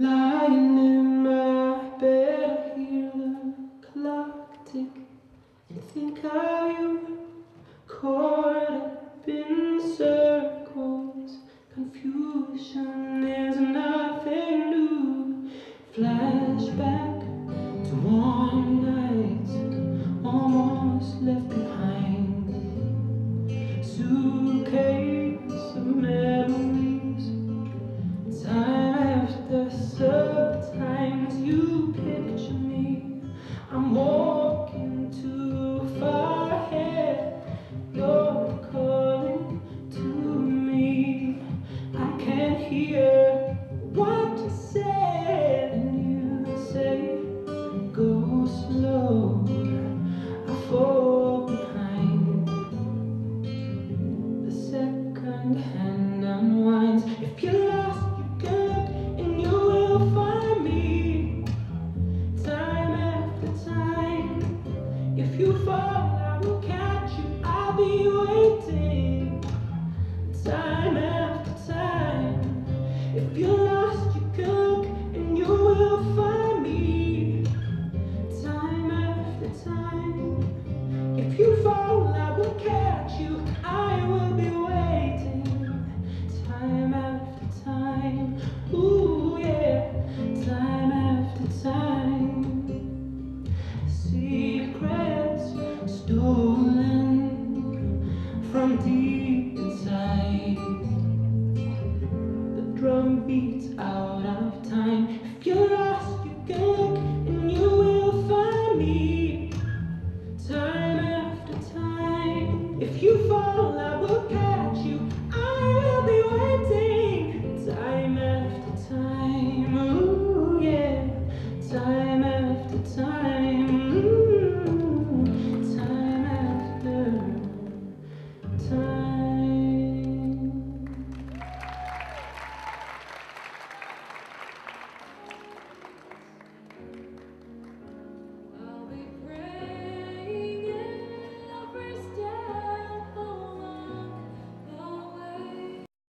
Lying in my bed, I hear the clock tick and think how you caught up in circles. Confusion is nothing new. Flashback I'm walking too far ahead. You're calling to me. I can't hear. be waiting time after time. If you fall in love with